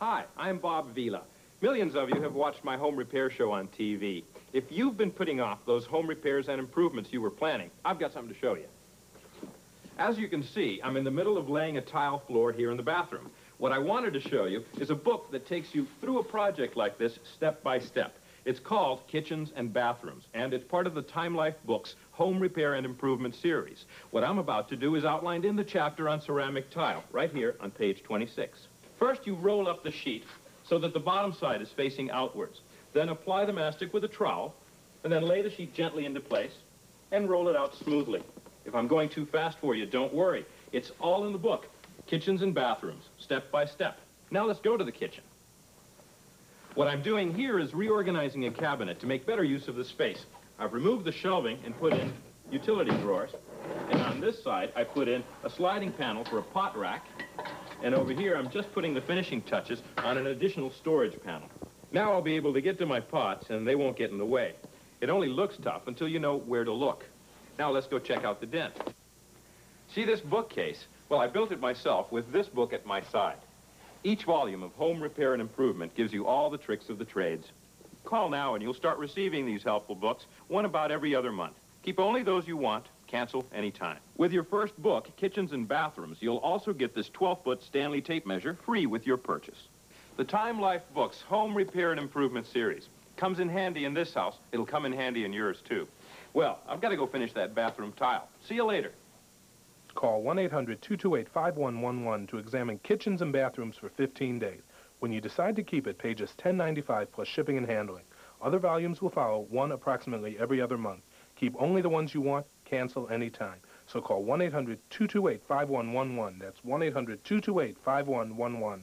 Hi, I'm Bob Vila. Millions of you have watched my home repair show on TV. If you've been putting off those home repairs and improvements you were planning, I've got something to show you. As you can see, I'm in the middle of laying a tile floor here in the bathroom. What I wanted to show you is a book that takes you through a project like this step by step. It's called Kitchens and Bathrooms, and it's part of the Time Life Books Home Repair and Improvement series. What I'm about to do is outlined in the chapter on ceramic tile, right here on page 26. First, you roll up the sheet so that the bottom side is facing outwards. Then apply the mastic with a trowel, and then lay the sheet gently into place and roll it out smoothly. If I'm going too fast for you, don't worry. It's all in the book, Kitchens and Bathrooms, step by step. Now let's go to the kitchen. What I'm doing here is reorganizing a cabinet to make better use of the space. I've removed the shelving and put in utility drawers. And on this side, I put in a sliding panel for a pot rack. And over here, I'm just putting the finishing touches on an additional storage panel. Now I'll be able to get to my pots, and they won't get in the way. It only looks tough until you know where to look. Now let's go check out the den. See this bookcase? Well, I built it myself with this book at my side. Each volume of Home Repair and Improvement gives you all the tricks of the trades. Call now and you'll start receiving these helpful books, one about every other month. Keep only those you want, cancel anytime. With your first book, Kitchens and Bathrooms, you'll also get this 12-foot Stanley tape measure free with your purchase. The Time Life Books Home Repair and Improvement series comes in handy in this house. It'll come in handy in yours, too. Well, I've got to go finish that bathroom tile. See you later. Call 1-800-228-5111 to examine kitchens and bathrooms for 15 days. When you decide to keep it, pay just $10.95 plus shipping and handling. Other volumes will follow, one approximately every other month. Keep only the ones you want, cancel anytime. So call 1-800-228-5111. That's 1-800-228-5111.